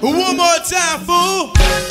One more time, fool.